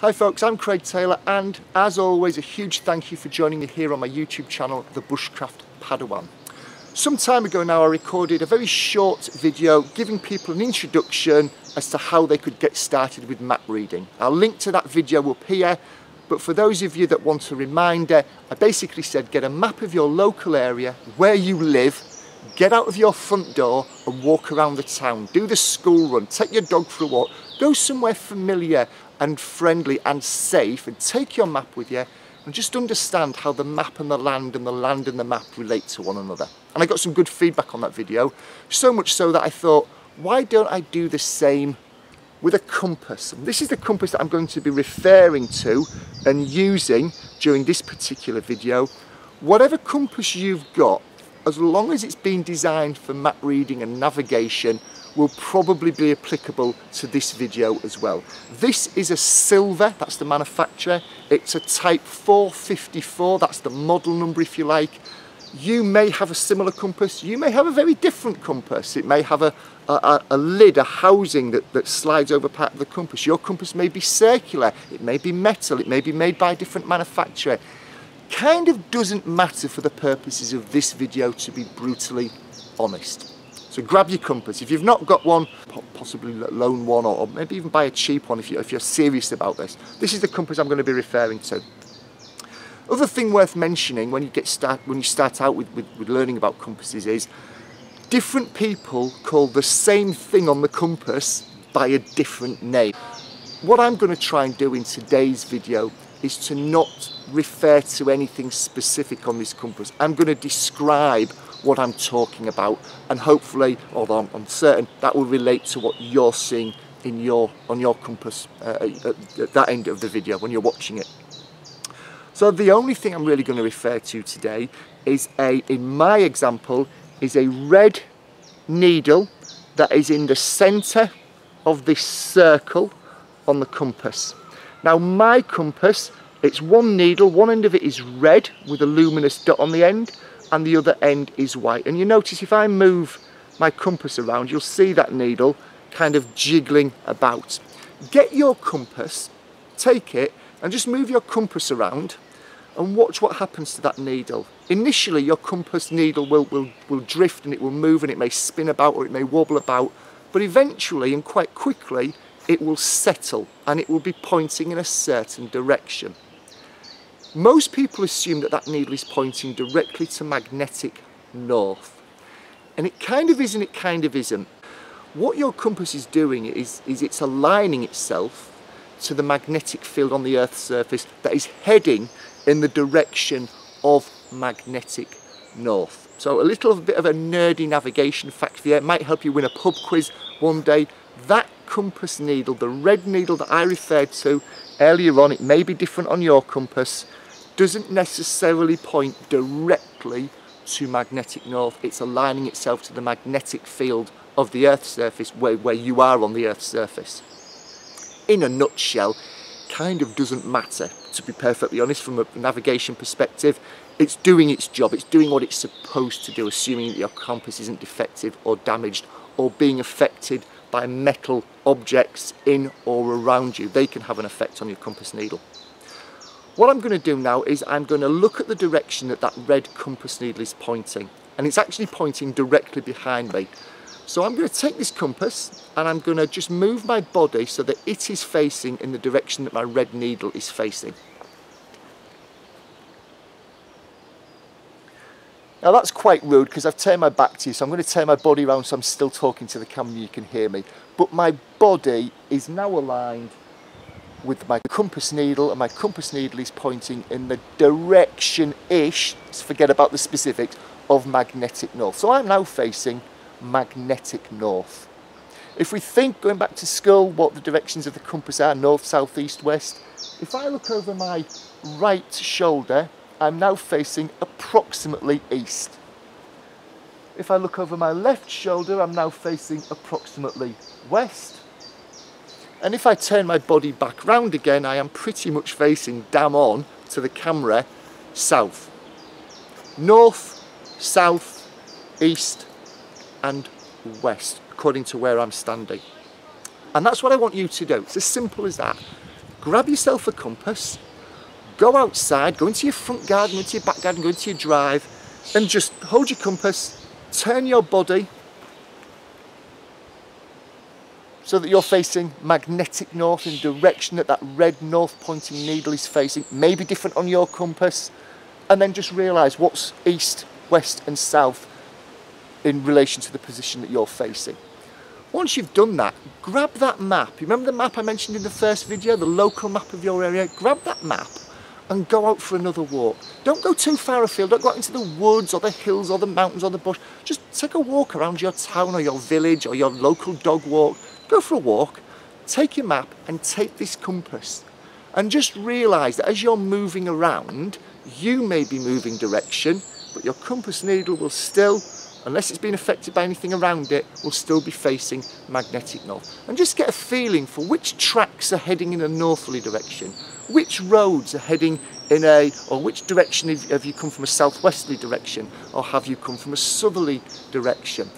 Hi folks, I'm Craig Taylor and as always a huge thank you for joining me here on my YouTube channel, The Bushcraft Padawan. Some time ago now I recorded a very short video giving people an introduction as to how they could get started with map reading. I'll link to that video up here but for those of you that want a reminder, I basically said get a map of your local area, where you live, get out of your front door and walk around the town. Do the school run, take your dog for a walk, go somewhere familiar and friendly and safe and take your map with you and just understand how the map and the land and the land and the map relate to one another. And I got some good feedback on that video, so much so that I thought, why don't I do the same with a compass? And this is the compass that I'm going to be referring to and using during this particular video. Whatever compass you've got, as long as it's been designed for map reading and navigation, will probably be applicable to this video as well. This is a Silva, that's the manufacturer. It's a type 454, that's the model number if you like. You may have a similar compass, you may have a very different compass. It may have a, a, a lid, a housing that, that slides over part of the compass. Your compass may be circular, it may be metal, it may be made by a different manufacturer. Kind of doesn't matter for the purposes of this video to be brutally honest. So grab your compass. If you've not got one, possibly loan one or, maybe even buy a cheap one if, you, if you're serious about this. This is the compass I'm going to be referring to. Other thing worth mentioning when you get start when you start out with, with, with learning about compasses is different people call the same thing on the compass by a different name. What I'm going to try and do in today's video is to not refer to anything specific on this compass. I'm going to describe what I'm talking about and hopefully, although I'm, certain, that will relate to what you're seeing in your on your compass uh, at, at that end of the video when you're watching it. So the only thing I'm really going to refer to today is a, in my example, is a red needle that is in the centre of this circle on the compass. Now my compass, it's one needle, one end of it is red with a luminous dot on the end and the other end is white. And you notice if I move my compass around, you'll see that needle kind of jiggling about. Get your compass, take it, and just move your compass around and watch what happens to that needle. Initially, your compass needle will, will, will drift and it will move and it may spin about or it may wobble about, but eventually and quite quickly, it will settle and it will be pointing in a certain direction. Most people assume that that needle is pointing directly to magnetic north. And it kind of is and it kind of isn't. What your compass is doing is, is it's aligning itself to the magnetic field on the Earth's surface that is heading in the direction of magnetic north. So a little bit of a nerdy navigation fact. It might help you win a pub quiz one day. That compass needle, the red needle that I referred to earlier on, it may be different on your compass, doesn't necessarily point directly to magnetic north. It's aligning itself to the magnetic field of the Earth's surface where, where you are on the Earth's surface. In a nutshell, kind of doesn't matter, to be perfectly honest, from a navigation perspective. It's doing its job, it's doing what it's supposed to do, assuming that your compass isn't defective or damaged or being affected by metal objects in or around you. They can have an effect on your compass needle. What I'm going to do now is I'm going to look at the direction that that red compass needle is pointing and it's actually pointing directly behind me. So I'm going to take this compass and I'm going to just move my body so that it is facing in the direction that my red needle is facing. Now that's quite rude because I've turned my back to you so I'm going to turn my body around so I'm still talking to the camera you can hear me. But my body is now aligned with my compass needle and my compass needle is pointing in the direction-ish, forget about the specifics, of magnetic north. So I'm now facing magnetic north. If we think, going back to school, what the directions of the compass are, north, south, east, west, if I look over my right shoulder, I'm now facing approximately east. If I look over my left shoulder, I'm now facing approximately west. And if I turn my body back round again, I am pretty much facing damn on to the camera south. North, south, east and west, according to where I'm standing. And that's what I want you to do. It's as simple as that. grab yourself a compass, go outside, go into your front garden, into your back garden, go into your drive, and just hold your compass, turn your body so that you're facing magnetic north in the direction that that red north pointing needle is facing, maybe different on your compass, and then just realise what's east, west and south in relation to the position that you're facing. Once you've done that, grab that map. You remember the map I mentioned in the first video, the local map of your area? Grab that map and go out for another walk. Don't go too far afield, don't go out into the woods or the hills or the mountains or the bush. Just take a walk around your town or your village or your local dog walk go for a walk, take your map and take this compass and just realise that as you're moving around, you may be moving direction, but your compass needle will still, unless it's been affected by anything around it, will still be facing magnetic north. And just get a feeling for which tracks are heading in a northerly direction, which roads are heading in a, or which direction have you come from a southwesterly direction, or have you come from a southerly direction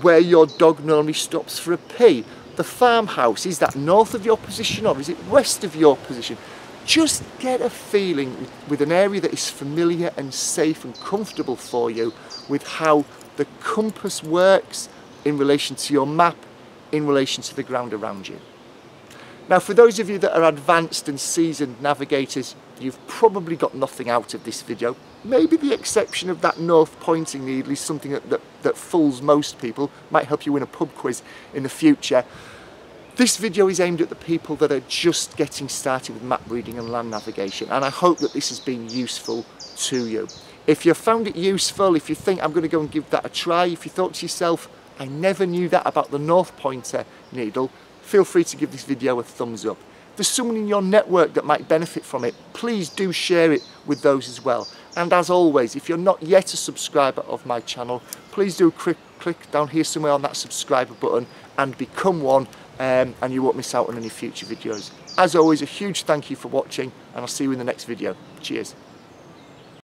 where your dog normally stops for a pee. The farmhouse, is that north of your position or is it west of your position? Just get a feeling with an area that is familiar and safe and comfortable for you with how the compass works in relation to your map, in relation to the ground around you. Now for those of you that are advanced and seasoned navigators, you've probably got nothing out of this video. Maybe the exception of that north pointing needle is something that, that, that fools most people, might help you win a pub quiz in the future. This video is aimed at the people that are just getting started with map reading and land navigation and I hope that this has been useful to you. If you found it useful, if you think I'm going to go and give that a try, if you thought to yourself, I never knew that about the north pointer needle, feel free to give this video a thumbs up. If there's someone in your network that might benefit from it, please do share it with those as well. And as always, if you're not yet a subscriber of my channel, please do click, click down here somewhere on that subscriber button and become one um, and you won't miss out on any future videos. As always, a huge thank you for watching and I'll see you in the next video. Cheers.